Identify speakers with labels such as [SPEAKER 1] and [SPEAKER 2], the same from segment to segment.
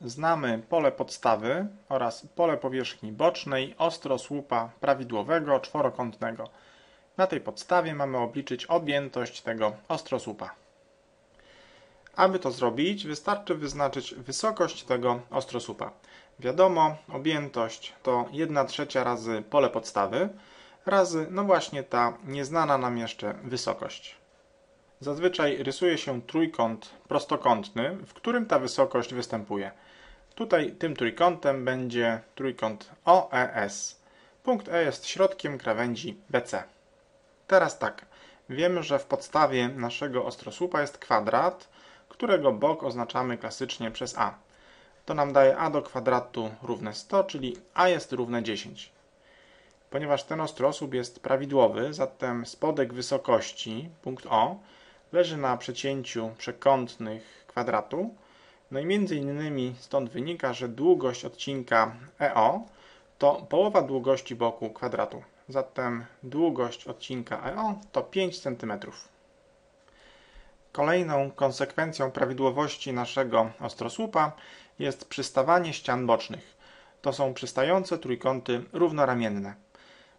[SPEAKER 1] Znamy pole podstawy oraz pole powierzchni bocznej ostrosłupa prawidłowego czworokątnego. Na tej podstawie mamy obliczyć objętość tego ostrosłupa. Aby to zrobić, wystarczy wyznaczyć wysokość tego ostrosłupa. Wiadomo, objętość to 1 trzecia razy pole podstawy razy, no właśnie ta nieznana nam jeszcze wysokość. Zazwyczaj rysuje się trójkąt prostokątny, w którym ta wysokość występuje. Tutaj tym trójkątem będzie trójkąt OES. Punkt E jest środkiem krawędzi BC. Teraz tak, wiemy, że w podstawie naszego ostrosłupa jest kwadrat, którego bok oznaczamy klasycznie przez A. To nam daje A do kwadratu równe 100, czyli A jest równe 10. Ponieważ ten ostrosłup jest prawidłowy, zatem spodek wysokości, punkt O, leży na przecięciu przekątnych kwadratu. No i między innymi stąd wynika, że długość odcinka EO to połowa długości boku kwadratu. Zatem długość odcinka EO to 5 cm. Kolejną konsekwencją prawidłowości naszego ostrosłupa jest przystawanie ścian bocznych. To są przystające trójkąty równoramienne.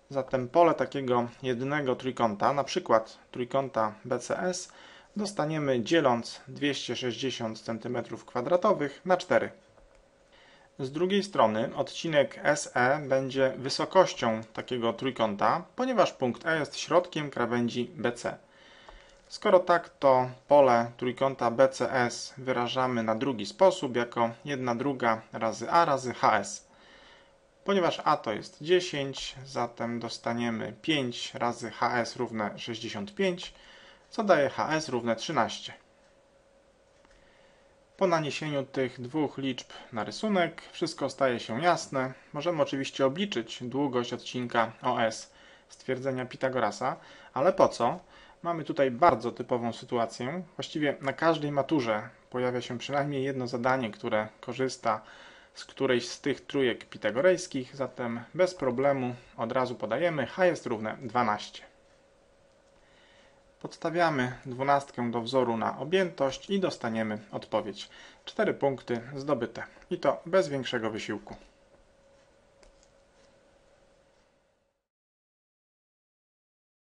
[SPEAKER 1] Zatem pole takiego jednego trójkąta, na przykład trójkąta BCS, dostaniemy dzieląc 260 cm2 na 4. Z drugiej strony odcinek SE będzie wysokością takiego trójkąta, ponieważ punkt E jest środkiem krawędzi BC. Skoro tak, to pole trójkąta BCS wyrażamy na drugi sposób, jako 1 druga razy A razy HS. Ponieważ A to jest 10, zatem dostaniemy 5 razy HS równe 65, co daje HS równe 13. Po naniesieniu tych dwóch liczb na rysunek wszystko staje się jasne. Możemy oczywiście obliczyć długość odcinka OS stwierdzenia Pitagorasa, ale po co? Mamy tutaj bardzo typową sytuację. Właściwie na każdej maturze pojawia się przynajmniej jedno zadanie, które korzysta z którejś z tych trójek pitagorejskich, zatem bez problemu od razu podajemy h jest równe 12. Podstawiamy dwunastkę do wzoru na objętość i dostaniemy odpowiedź. 4 punkty zdobyte i to bez większego wysiłku.